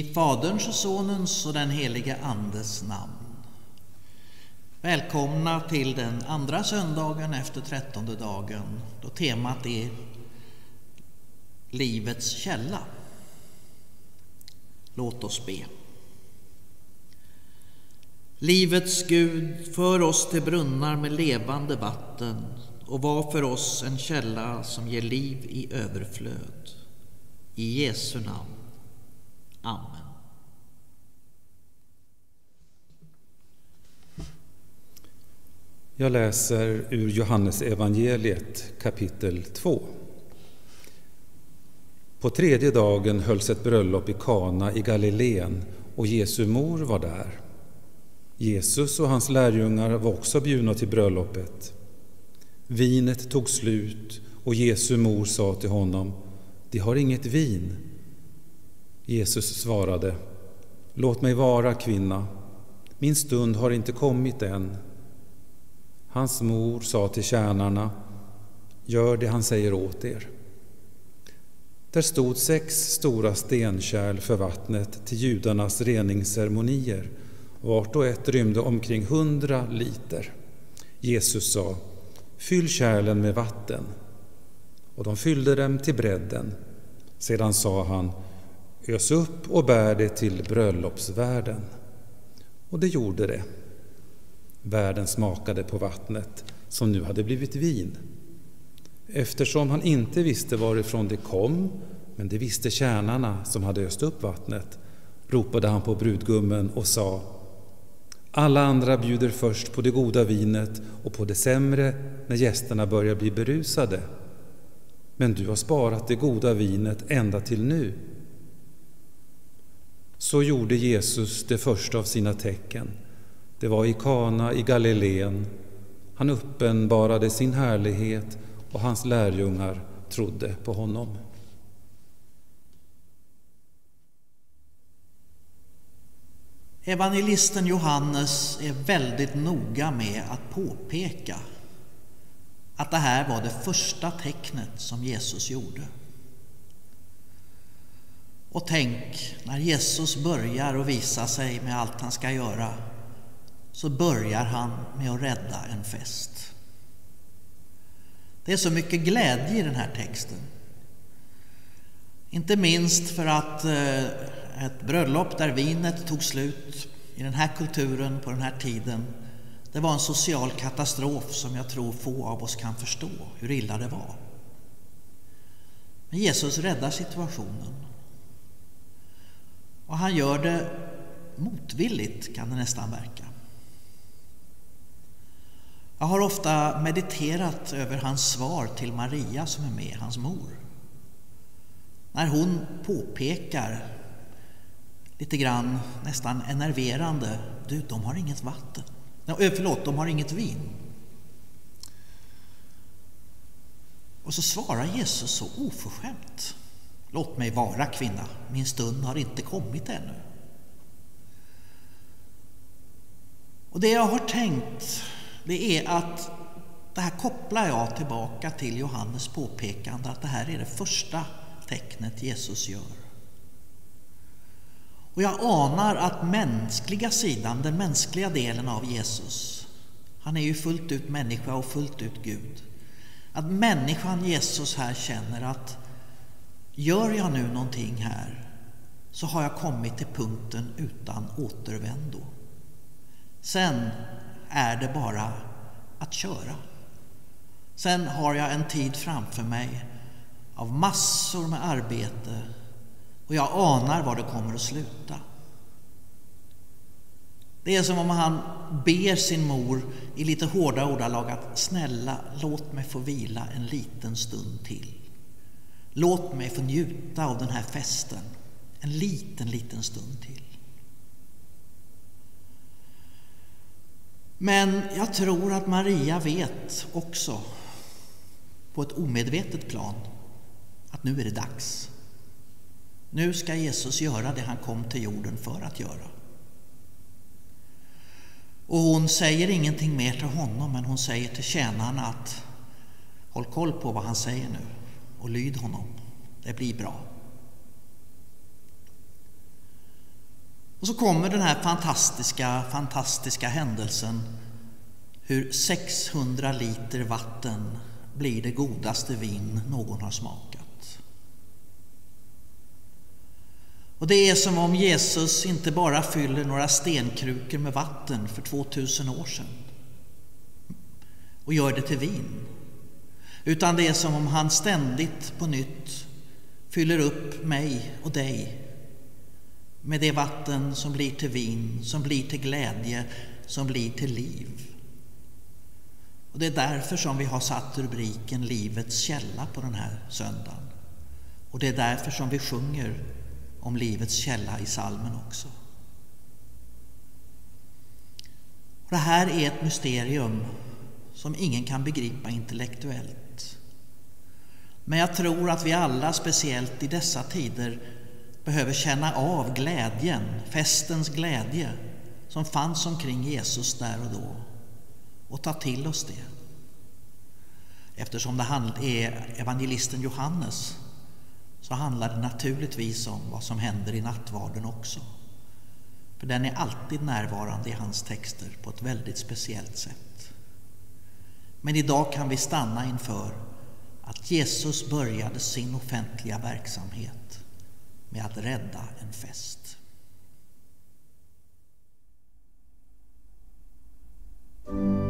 I Faderns och Sonens och den helige Andes namn. Välkomna till den andra söndagen efter trettonde dagen då temat är Livets källa. Låt oss be. Livets Gud, för oss till brunnar med levande vatten och var för oss en källa som ger liv i överflöd. I Jesu namn. Amen. Jag läser ur Johannes evangeliet kapitel 2. På tredje dagen hölls ett bröllop i Kana i Galileen och Jesu mor var där. Jesus och hans lärjungar var också bjudna till bröllopet. Vinet tog slut och Jesu mor sa till honom, de har inget vin. Jesus svarade, låt mig vara kvinna, min stund har inte kommit än. Hans mor sa till tjänarna, gör det han säger åt er. Där stod sex stora stenkärl för vattnet till judarnas reningsceremonier. Vart och ett rymde omkring hundra liter. Jesus sa, fyll kärlen med vatten. Och de fyllde dem till bredden. Sedan sa han, ös upp och bär det till bröllopsvärden. Och det gjorde det. Värden smakade på vattnet som nu hade blivit vin. Eftersom han inte visste varifrån det kom, men det visste tjänarna som hade öst upp vattnet, ropade han på brudgummen och sa Alla andra bjuder först på det goda vinet och på det sämre när gästerna börjar bli berusade. Men du har sparat det goda vinet ända till nu. Så gjorde Jesus det första av sina tecken. Det var i Kana i Galileen. Han uppenbarade sin härlighet och hans lärjungar trodde på honom. Evangelisten Johannes är väldigt noga med att påpeka att det här var det första tecknet som Jesus gjorde. Och tänk, när Jesus börjar att visa sig med allt han ska göra så börjar han med att rädda en fest. Det är så mycket glädje i den här texten. Inte minst för att eh, ett bröllop där vinet tog slut i den här kulturen på den här tiden, det var en social katastrof som jag tror få av oss kan förstå hur illa det var. Men Jesus räddar situationen. Och han gör det motvilligt, kan det nästan verka. Jag har ofta mediterat över hans svar till Maria som är med, hans mor. När hon påpekar lite grann nästan enerverande, du, de har inget vatten. No, förlåt, de har inget vin. Och så svarar Jesus så oförskämt. Låt mig vara kvinna, min stund har inte kommit ännu. Och det jag har tänkt det är att det här kopplar jag tillbaka till Johannes påpekande att det här är det första tecknet Jesus gör. Och jag anar att mänskliga sidan, den mänskliga delen av Jesus, han är ju fullt ut människa och fullt ut Gud. Att människan Jesus här känner att gör jag nu någonting här så har jag kommit till punkten utan återvändo. Sen är det bara att köra. Sen har jag en tid framför mig av massor med arbete och jag anar var det kommer att sluta. Det är som om han ber sin mor i lite hårda ordalag att snälla, låt mig få vila en liten stund till. Låt mig få njuta av den här festen en liten, liten stund till. Men jag tror att Maria vet också, på ett omedvetet plan, att nu är det dags. Nu ska Jesus göra det han kom till jorden för att göra. Och hon säger ingenting mer till honom, men hon säger till tjänarna att håll koll på vad han säger nu och lyd honom. Det blir bra. Och så kommer den här fantastiska, fantastiska händelsen hur 600 liter vatten blir det godaste vin någon har smakat. Och det är som om Jesus inte bara fyller några stenkrukor med vatten för 2000 år sedan och gör det till vin. Utan det är som om han ständigt på nytt fyller upp mig och dig med det vatten som blir till vin, som blir till glädje, som blir till liv. Och Det är därför som vi har satt rubriken Livets källa på den här söndagen. Och det är därför som vi sjunger om livets källa i salmen också. Och det här är ett mysterium som ingen kan begripa intellektuellt. Men jag tror att vi alla, speciellt i dessa tider, behöver känna av glädjen, festens glädje som fanns omkring Jesus där och då och ta till oss det. Eftersom det är evangelisten Johannes så handlar det naturligtvis om vad som händer i nattvarden också. För den är alltid närvarande i hans texter på ett väldigt speciellt sätt. Men idag kan vi stanna inför att Jesus började sin offentliga verksamhet med att rädda en fest. Mm.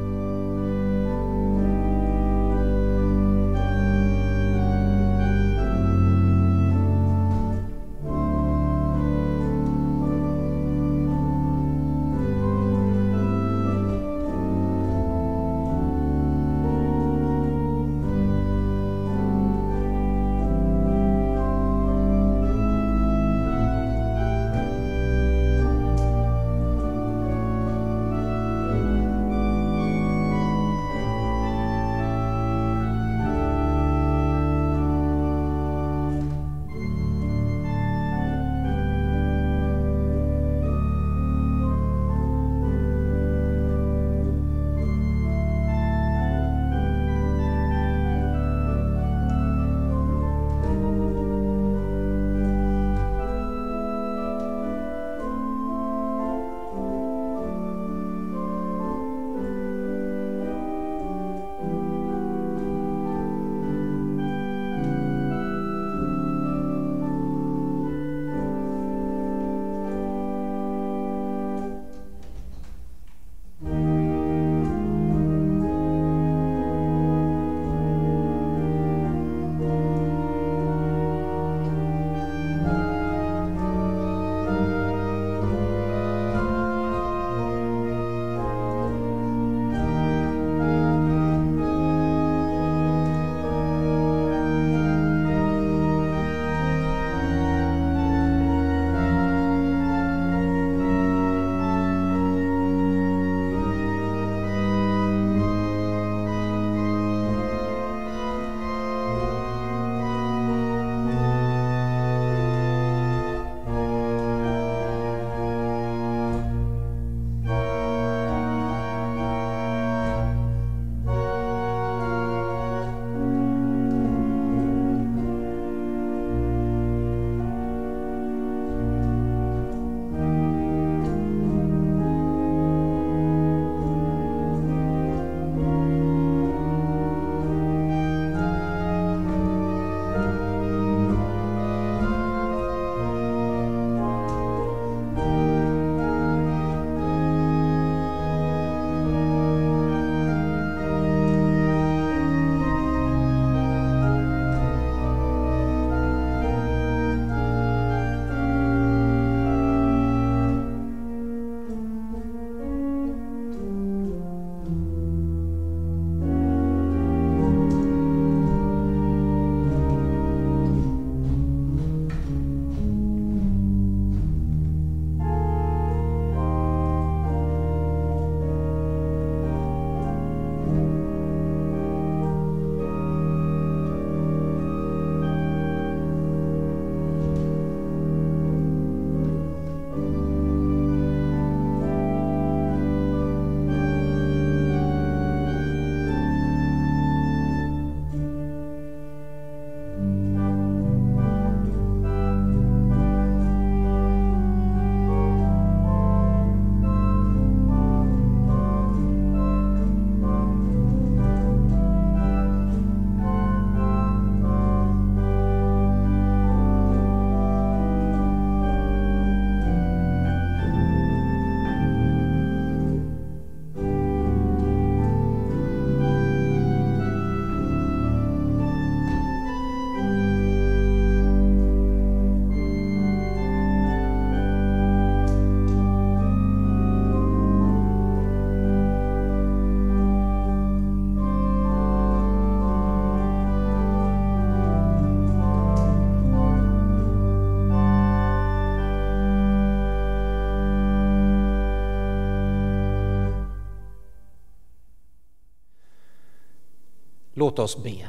Låt oss be.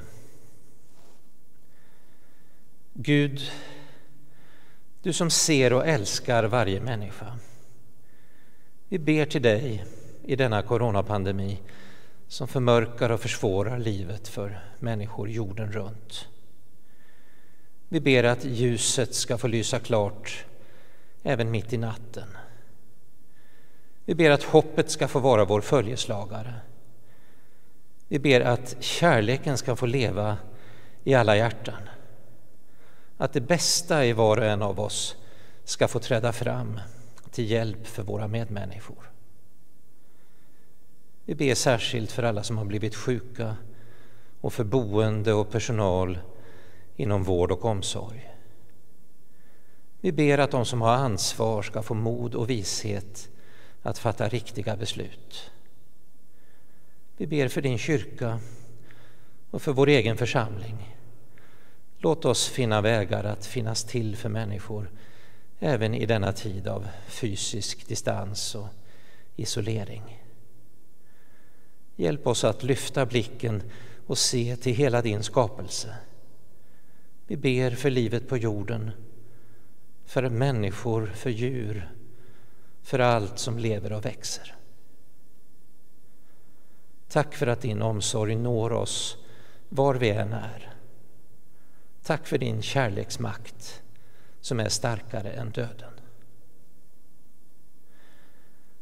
Gud, du som ser och älskar varje människa. Vi ber till dig i denna coronapandemi som förmörkar och försvårar livet för människor jorden runt. Vi ber att ljuset ska få lysa klart även mitt i natten. Vi ber att hoppet ska få vara vår följeslagare. Vi ber att kärleken ska få leva i alla hjärtan. Att det bästa i var och en av oss ska få träda fram till hjälp för våra medmänniskor. Vi ber särskilt för alla som har blivit sjuka och för boende och personal inom vård och omsorg. Vi ber att de som har ansvar ska få mod och vishet att fatta riktiga beslut. Vi ber för din kyrka och för vår egen församling. Låt oss finna vägar att finnas till för människor även i denna tid av fysisk distans och isolering. Hjälp oss att lyfta blicken och se till hela din skapelse. Vi ber för livet på jorden, för människor, för djur, för allt som lever och växer. Tack för att din omsorg når oss var vi än är. Tack för din kärleksmakt som är starkare än döden.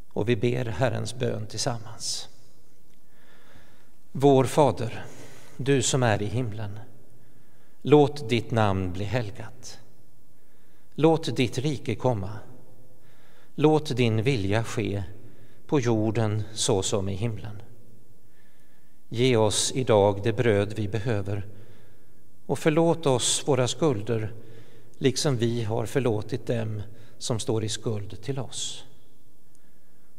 Och vi ber Herrens bön tillsammans. Vår Fader, du som är i himlen. Låt ditt namn bli helgat. Låt ditt rike komma. Låt din vilja ske på jorden så som i himlen. Ge oss idag det bröd vi behöver och förlåt oss våra skulder liksom vi har förlåtit dem som står i skuld till oss.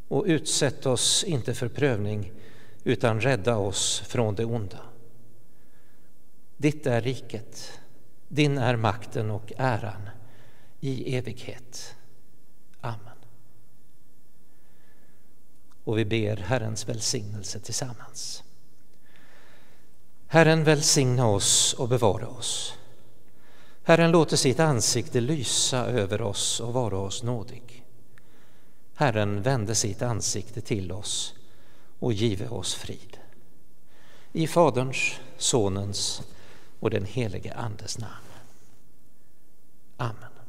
Och utsätt oss inte för prövning utan rädda oss från det onda. Ditt är riket, din är makten och äran i evighet. Amen. Och vi ber Herrens välsignelse tillsammans. Herren välsigna oss och bevara oss. Herren låter sitt ansikte lysa över oss och vara oss nådig. Herren vände sitt ansikte till oss och give oss frid. I Faderns, Sonens och den helige Andes namn. Amen.